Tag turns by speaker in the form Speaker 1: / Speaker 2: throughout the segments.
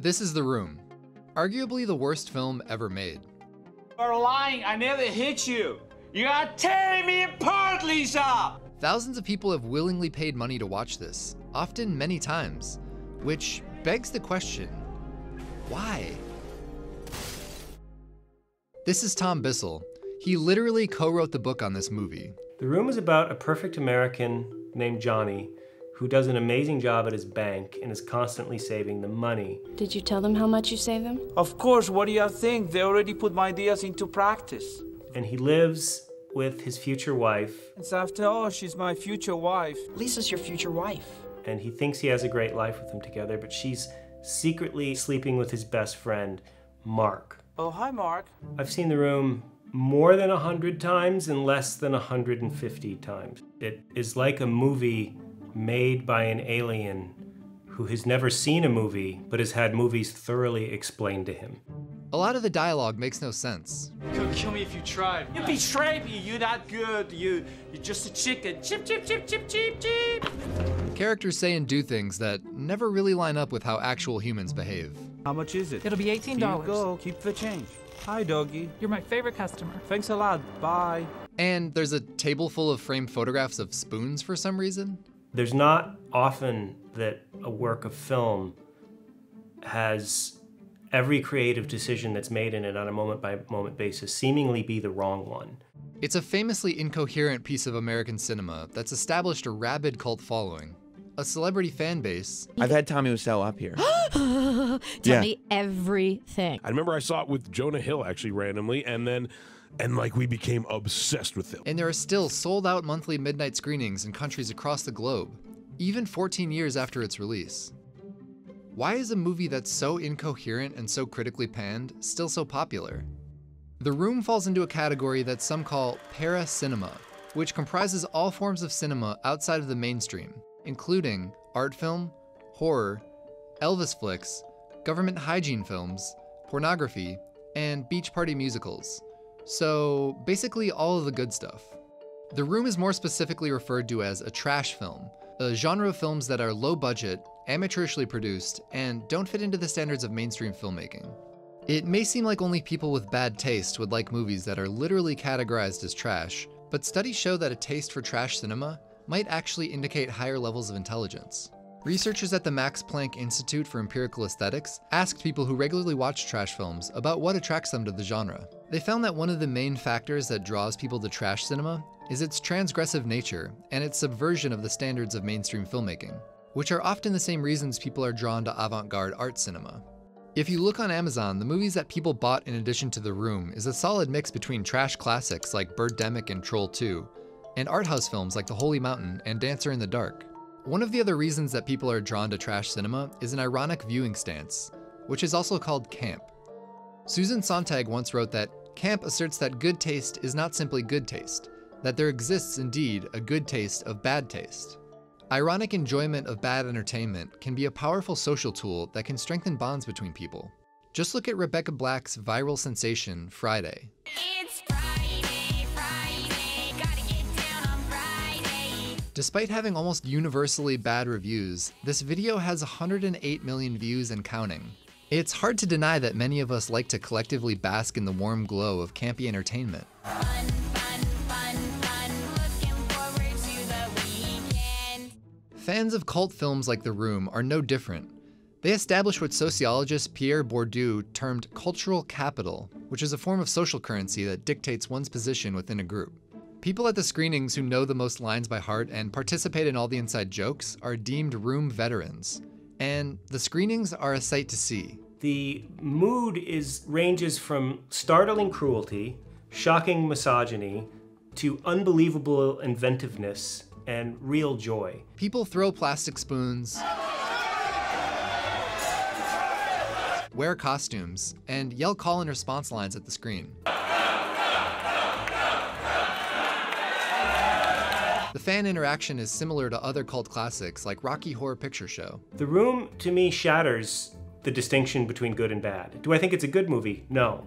Speaker 1: This is The Room, arguably the worst film ever made.
Speaker 2: You're lying. I never hit you. You are tearing me apart, Lisa!
Speaker 1: Thousands of people have willingly paid money to watch this, often many times, which begs the question why? This is Tom Bissell. He literally co wrote the book on this movie.
Speaker 3: The Room is about a perfect American named Johnny who does an amazing job at his bank and is constantly saving the money.
Speaker 4: Did you tell them how much you save them?
Speaker 2: Of course, what do you think? They already put my ideas into practice.
Speaker 3: And he lives with his future wife.
Speaker 2: It's after all, she's my future wife.
Speaker 5: Lisa's your future wife.
Speaker 3: And he thinks he has a great life with them together, but she's secretly sleeping with his best friend, Mark.
Speaker 2: Oh, hi, Mark.
Speaker 3: I've seen The Room more than 100 times and less than 150 times. It is like a movie made by an alien who has never seen a movie but has had movies thoroughly explained to him.
Speaker 1: A lot of the dialogue makes no sense.
Speaker 2: You could kill me if you tried. You betrayed me. You're not good. You, you're just a chicken. Chip, chip, chip, chip, chip, chip.
Speaker 1: Characters say and do things that never really line up with how actual humans behave.
Speaker 2: How much is it?
Speaker 6: It'll be $18.
Speaker 2: Here you go. Keep the change. Hi, doggy.
Speaker 6: You're my favorite customer.
Speaker 2: Thanks a lot. Bye.
Speaker 1: And there's a table full of framed photographs of spoons for some reason.
Speaker 3: There's not often that a work of film has every creative decision that's made in it on a moment by moment basis seemingly be the wrong one.
Speaker 1: It's a famously incoherent piece of American cinema that's established a rabid cult following, a celebrity fan base.
Speaker 7: I've had Tommy Wiseau up here.
Speaker 8: Tell
Speaker 7: Yeah.
Speaker 8: me everything.
Speaker 9: I remember I saw it with Jonah Hill actually randomly, and then, and like we became obsessed with them.
Speaker 1: And there are still sold out monthly midnight screenings in countries across the globe, even 14 years after its release. Why is a movie that's so incoherent and so critically panned still so popular? The Room falls into a category that some call para cinema, which comprises all forms of cinema outside of the mainstream, including art film, horror, Elvis flicks, government hygiene films, pornography, and beach party musicals. So basically, all of the good stuff. The Room is more specifically referred to as a trash film, a genre of films that are low budget, amateurishly produced, and don't fit into the standards of mainstream filmmaking. It may seem like only people with bad taste would like movies that are literally categorized as trash, but studies show that a taste for trash cinema might actually indicate higher levels of intelligence. Researchers at the Max Planck Institute for Empirical Aesthetics asked people who regularly watch trash films about what attracts them to the genre. They found that one of the main factors that draws people to trash cinema is its transgressive nature and its subversion of the standards of mainstream filmmaking, which are often the same reasons people are drawn to avant garde art cinema. If you look on Amazon, the movies that people bought in addition to The Room is a solid mix between trash classics like Birdemic and Troll 2, and art house films like The Holy Mountain and Dancer in the Dark. One of the other reasons that people are drawn to trash cinema is an ironic viewing stance, which is also called camp. Susan Sontag once wrote that camp asserts that good taste is not simply good taste, that there exists indeed a good taste of bad taste. Ironic enjoyment of bad entertainment can be a powerful social tool that can strengthen bonds between people. Just look at Rebecca Black's viral sensation, Friday. Despite having almost universally bad reviews, this video has 108 million views and counting. It's hard to deny that many of us like to collectively bask in the warm glow of campy entertainment. Fans of cult films like The Room are no different. They establish what sociologist Pierre Bourdieu termed cultural capital, which is a form of social currency that dictates one's position within a group. People at the screenings who know the most lines by heart and participate in all the inside jokes are deemed room veterans. And the screenings are a sight to see.
Speaker 3: The mood is ranges from startling cruelty, shocking misogyny, to unbelievable inventiveness and real joy.
Speaker 1: People throw plastic spoons, wear costumes, and yell call and response lines at the screen. The fan interaction is similar to other cult classics like Rocky Horror Picture Show.
Speaker 3: The Room, to me, shatters the distinction between good and bad. Do I think it's a good movie? No.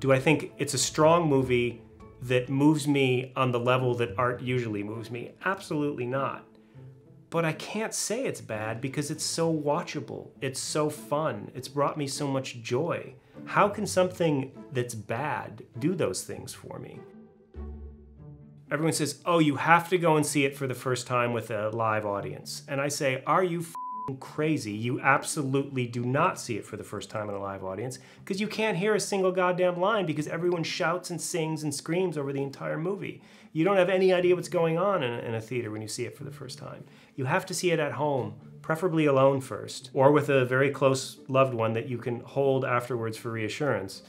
Speaker 3: Do I think it's a strong movie that moves me on the level that art usually moves me? Absolutely not. but I can't say it's bad because it's so watchable. It's so fun. It's brought me so much joy. How can something that's bad do those things for me? Everyone says, oh, you have to go and see it for the first time with a live audience. And I say, are you crazy? You absolutely do not see it for the first time in a live audience because you can't hear a single goddamn line because everyone shouts and sings and screams over the entire movie. You don't have any idea what's going on in a, in a theater when you see it for the first time. You have to see it at home, preferably alone first, or with a very close loved one that you can hold afterwards for reassurance.